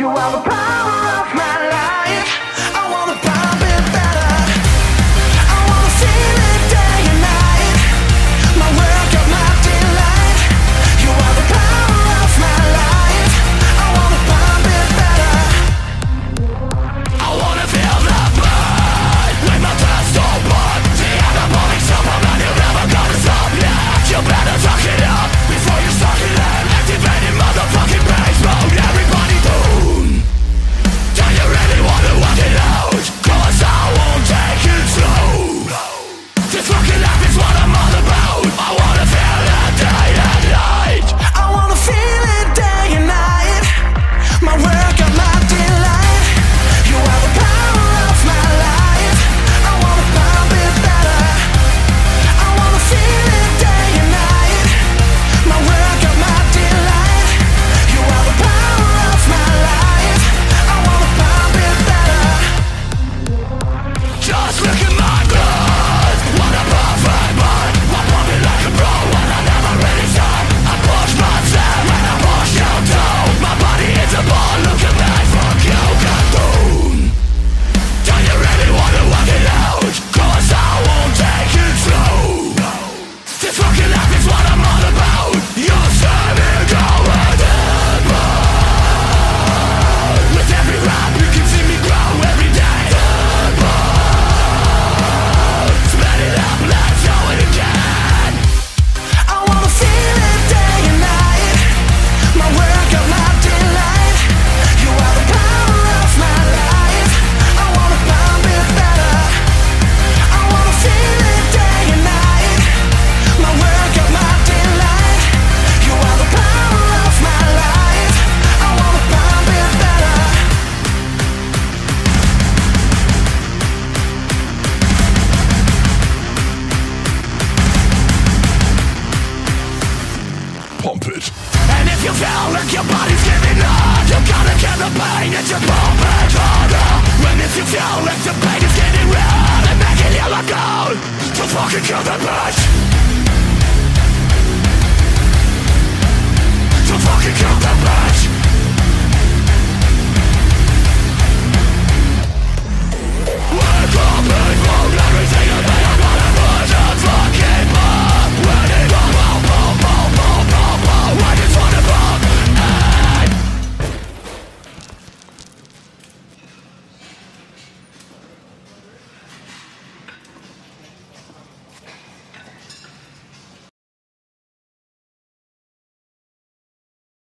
You are the it. And if you feel like your body's giving up, you gotta get the pain that you're pumping harder. And if you feel like the pain is getting real, and making you look out to fucking kill the bitch. To fucking kill the bitch.